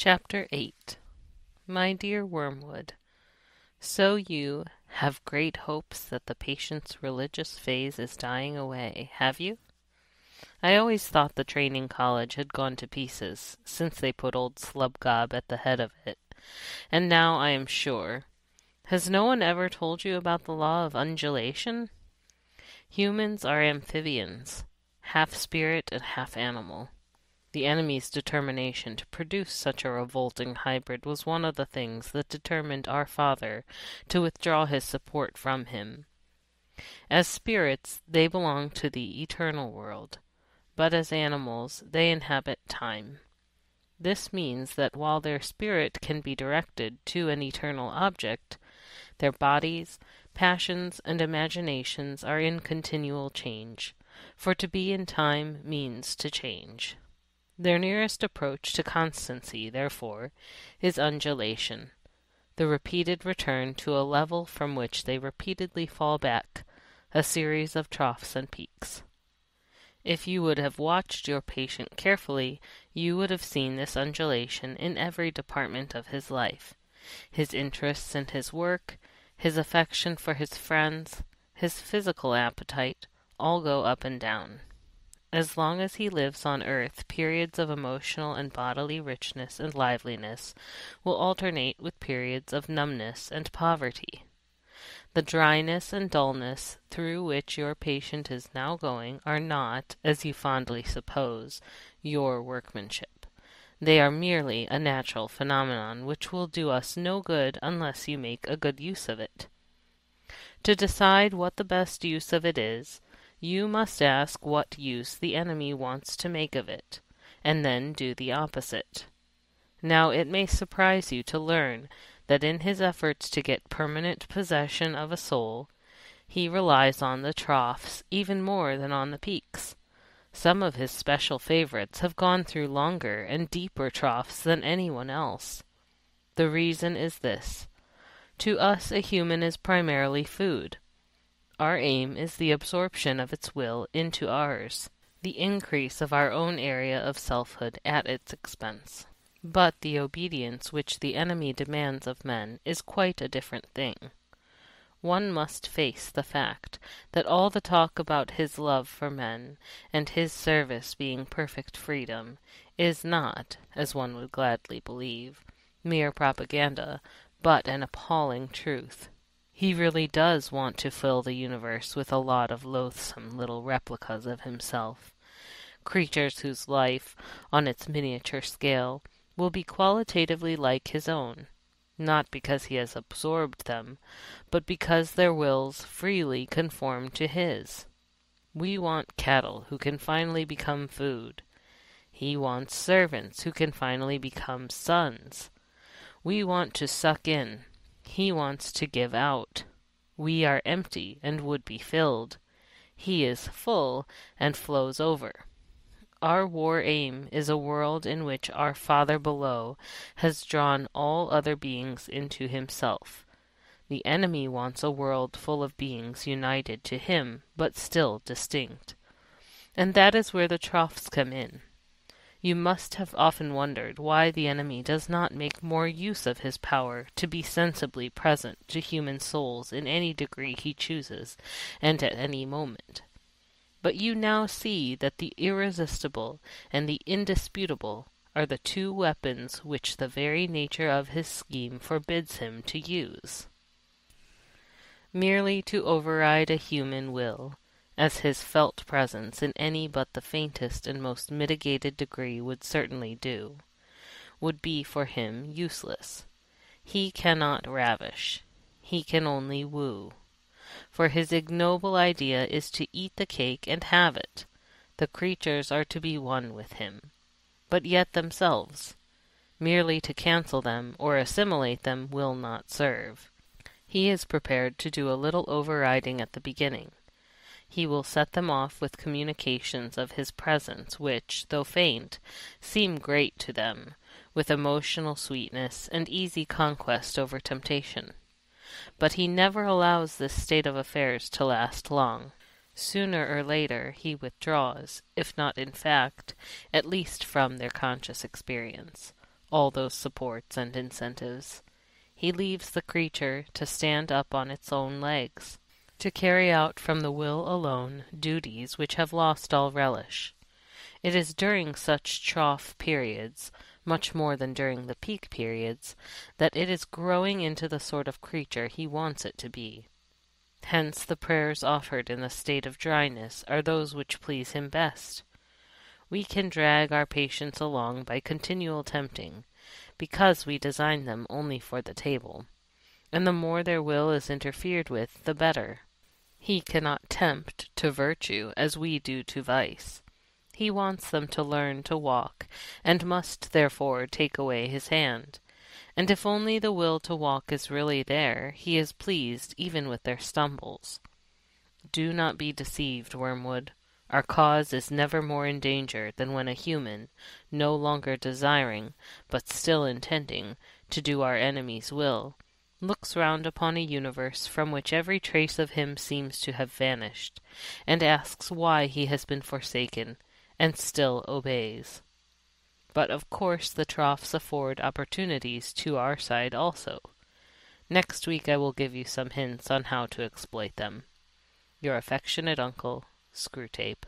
Chapter 8 My dear Wormwood, So you have great hopes that the patient's religious phase is dying away, have you? I always thought the training college had gone to pieces, since they put old Slubgob at the head of it, and now I am sure. Has no one ever told you about the law of undulation? Humans are amphibians, half spirit and half animal. The enemy's determination to produce such a revolting hybrid was one of the things that determined our father to withdraw his support from him. As spirits, they belong to the eternal world, but as animals, they inhabit time. This means that while their spirit can be directed to an eternal object, their bodies, passions, and imaginations are in continual change, for to be in time means to change. Their nearest approach to constancy, therefore, is undulation, the repeated return to a level from which they repeatedly fall back, a series of troughs and peaks. If you would have watched your patient carefully, you would have seen this undulation in every department of his life, his interests and his work, his affection for his friends, his physical appetite, all go up and down. As long as he lives on earth, periods of emotional and bodily richness and liveliness will alternate with periods of numbness and poverty. The dryness and dullness through which your patient is now going are not, as you fondly suppose, your workmanship. They are merely a natural phenomenon which will do us no good unless you make a good use of it. To decide what the best use of it is, you must ask what use the enemy wants to make of it, and then do the opposite. Now it may surprise you to learn that in his efforts to get permanent possession of a soul, he relies on the troughs even more than on the peaks. Some of his special favorites have gone through longer and deeper troughs than anyone else. The reason is this. To us a human is primarily food. Our aim is the absorption of its will into ours, the increase of our own area of selfhood at its expense. But the obedience which the enemy demands of men is quite a different thing. One must face the fact that all the talk about his love for men, and his service being perfect freedom, is not, as one would gladly believe, mere propaganda, but an appalling truth. He really does want to fill the universe with a lot of loathsome little replicas of himself, creatures whose life, on its miniature scale, will be qualitatively like his own, not because he has absorbed them, but because their wills freely conform to his. We want cattle who can finally become food. He wants servants who can finally become sons. We want to suck in he wants to give out. We are empty and would be filled. He is full and flows over. Our war aim is a world in which our Father below has drawn all other beings into himself. The enemy wants a world full of beings united to him, but still distinct. And that is where the troughs come in. You must have often wondered why the enemy does not make more use of his power to be sensibly present to human souls in any degree he chooses, and at any moment. But you now see that the irresistible and the indisputable are the two weapons which the very nature of his scheme forbids him to use. Merely to override a human will as his felt presence in any but the faintest and most mitigated degree would certainly do, would be for him useless. He cannot ravish. He can only woo. For his ignoble idea is to eat the cake and have it. The creatures are to be one with him, but yet themselves. Merely to cancel them or assimilate them will not serve. He is prepared to do a little overriding at the beginning he will set them off with communications of his presence which, though faint, seem great to them, with emotional sweetness and easy conquest over temptation. But he never allows this state of affairs to last long. Sooner or later he withdraws, if not in fact, at least from their conscious experience. all those supports and incentives. He leaves the creature to stand up on its own legs, to carry out from the will alone duties which have lost all relish. It is during such trough periods, much more than during the peak periods, that it is growing into the sort of creature he wants it to be. Hence the prayers offered in the state of dryness are those which please him best. We can drag our patients along by continual tempting, because we design them only for the table, and the more their will is interfered with, the better. He cannot tempt to virtue as we do to vice. He wants them to learn to walk, and must therefore take away his hand and if only the will to walk is really there, he is pleased even with their stumbles. Do not be deceived, Wormwood. Our cause is never more in danger than when a human, no longer desiring, but still intending, to do our enemy's will, looks round upon a universe from which every trace of him seems to have vanished, and asks why he has been forsaken, and still obeys. But of course the troughs afford opportunities to our side also. Next week I will give you some hints on how to exploit them. Your affectionate uncle, Screwtape.